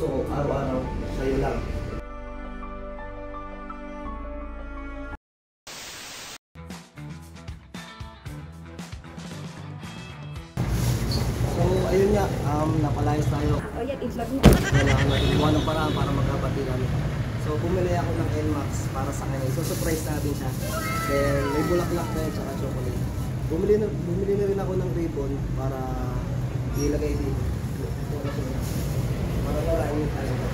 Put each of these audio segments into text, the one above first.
puso ko araw-araw sa'yo lang. So, ayun nga, um, napalayas tayo. O yan, i-vlog mo. Kailangan natin gawa ng paraan para magkabati kami. So, bumili ako ng NMAX para sa kanya. So, surprise natin siya. Then, may bulaklak na yun, tsaka chocolate. Bumili na, bumili na rin ako ng ribbon para ilagay dito. Para wala yung talaga.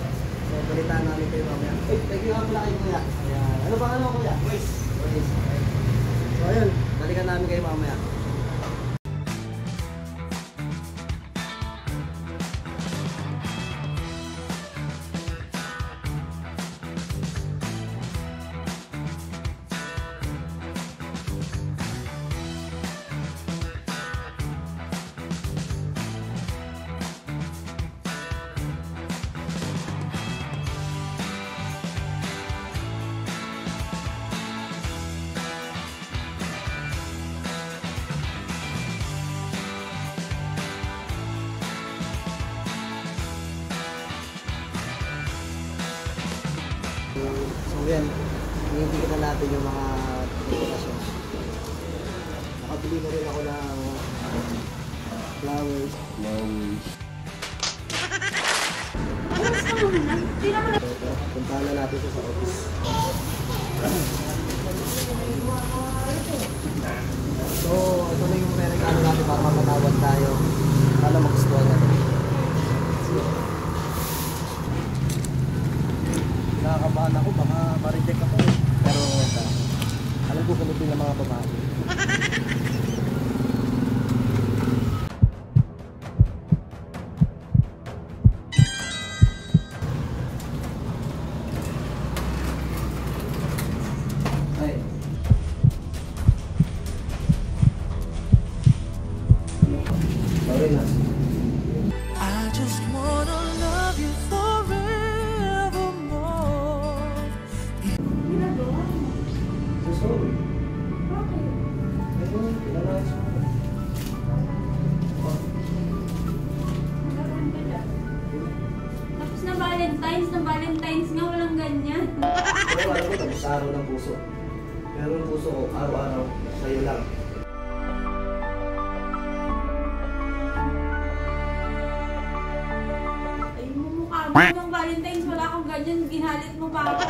So, balitaan namin kayo mamaya. Eh, thank you nga pala kayo kuya. Ayan. Ano ba ano kuya? Waze. Okay. So, ayun. Balikan namin kayo mamaya. So yan, hinihintay na natin yung mga presentasyon. Nakabili na rin ako ng flowers. Flowers. Hindi So puntahan na natin sa office. So, ito na yung meregalo natin para mapatawad tayo. Sana magustuhan natin. Nakakabahan ako, baka ma-reject ako. Pero, ito, alam ko kumutin ng mga babae. Valentine's, na Valentine's nga walang ganyan. Pero alam ko, tapos araw ng puso. Pero ang puso ko, araw-araw, sa'yo lang. Ay, mumukha mo ng Valentine's, wala kang ganyan, ginalit mo pa ako.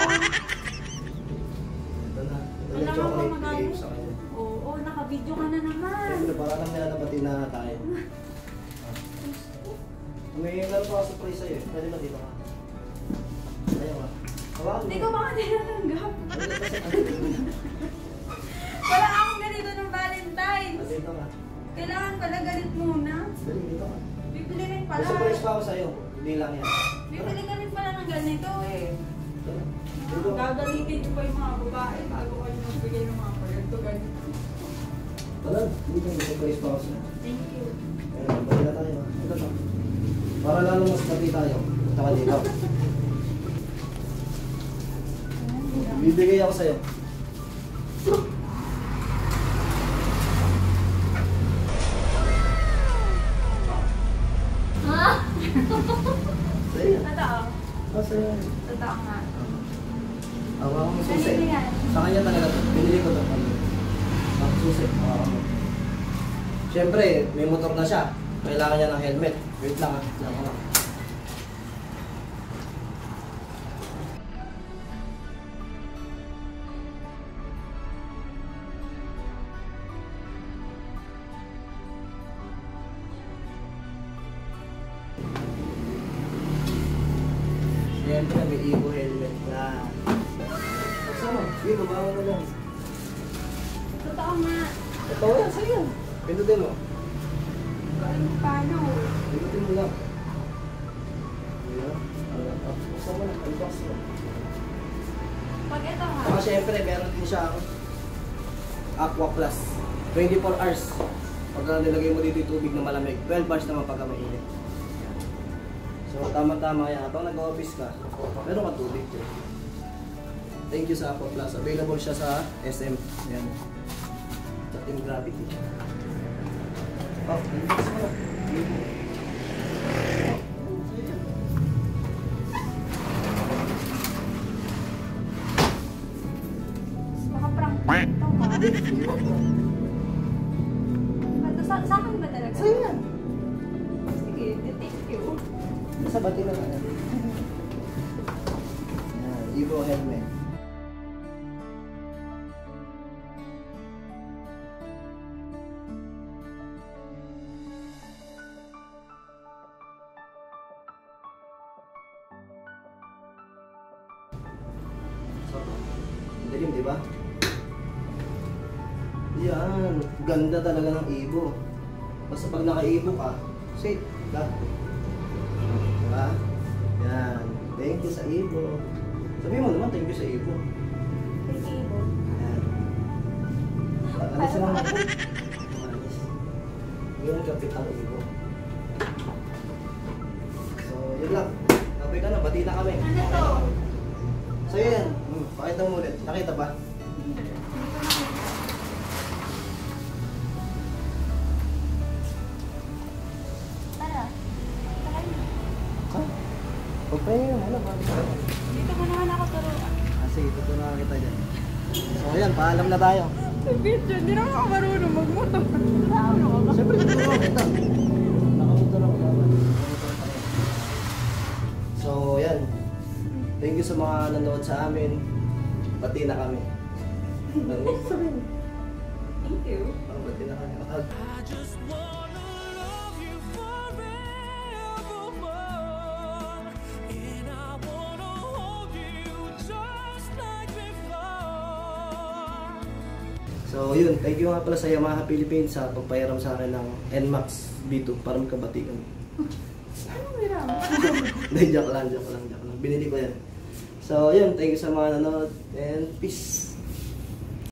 Ito na. Ito na chocolate ko sa kanya. Oo, naka-video ka na naman. Siyempre, para lang nila napati na tayo. May laro pa surprise sa'yo. Pwede ba dito ka? Hindi ko baka yun? Wala akong ganito ng Valentine's. Ka. Kailangan pala galit muna. Ka. Bibili rin pala. surprise pa ako sa'yo. Hindi lang yan. Bibili ka rin pala ng ganito eh. Gagalitin ko pa yung mga babae bago kayo magbigay ng mga ganito ganito. Tara, dito may surprise pa ako sa'yo. Thank you. Ayun, balik na tayo. Ito to. Para lalo mas pati tayo. Punta ka dito. Bibigay ako sa'yo. Ha? Sa'yo. Totoo. Ah, sa'yo. Totoo nga. Hawakan mo susi. Sa kanya talaga to. Binili ko to. Ang susi. Hawakan mo. Siyempre, may motor na siya. Kailangan niya ng helmet. Wait lang ah. Lang ako lang. Siyempre, may Evo helmet na. Sama, sige, babawa na lang. Totoo nga. Ito yan, sa'yo. Pindutin mo. Galing paano? Pindutin mo lang. Ah, Buksan mo na. Unbox mo. Pag ito ha. Saka syempre, meron din siya Aqua Plus. 24 hours. Pag nilagay mo dito yung tubig na malamig. 12 hours naman pagka mainit. So, tama-tama yan. Habang nag-office ka, meron ka tubig dyan. Thank you sa Aqua Plus. Available siya sa SM. Ayan. Sa Team Gravity. Oh, thanks mo na. Sa akin ba talaga? Sa'yo yan. Sige, thank you. Sa bati lang. Evo helmet. Dilim, di ba? Yan, ganda talaga ng Evo. Basta pag naka-Evo ka, safe ka. Diba? Yan. Thank you sa Evo. Sabi mo naman, thank you sa Evo. Thank you. Yan. Alis na naman. Alis. Yun ang kapit ng Evo. So, yun lang. Okay ka na, bati na kami. Ano to? So, yan. Hmm, pakita mo ulit. Nakita ba? Pagpahinga mo na ba? Dito mo naman ako turuan. Ah, sige, tutunan kita dyan. So, ayan, paalam na tayo. Sa video, hindi naman ako marunong magmotor. Marunong ako. Siyempre, tutunan kita. Nakamotor ako. So, yan. Thank you sa mga nanonood sa amin. Bati na kami. Thank you. Oh, bati na kami. So, yun. Thank you nga pala sa Yamaha Philippines sa pagpayaram sa akin ng NMAX B2 para magkabati kami. Ano meron? Hindi, joke lang, joke lang, joke lang. Binili ko yan. So, yun. Thank you sa mga nanonood. And peace.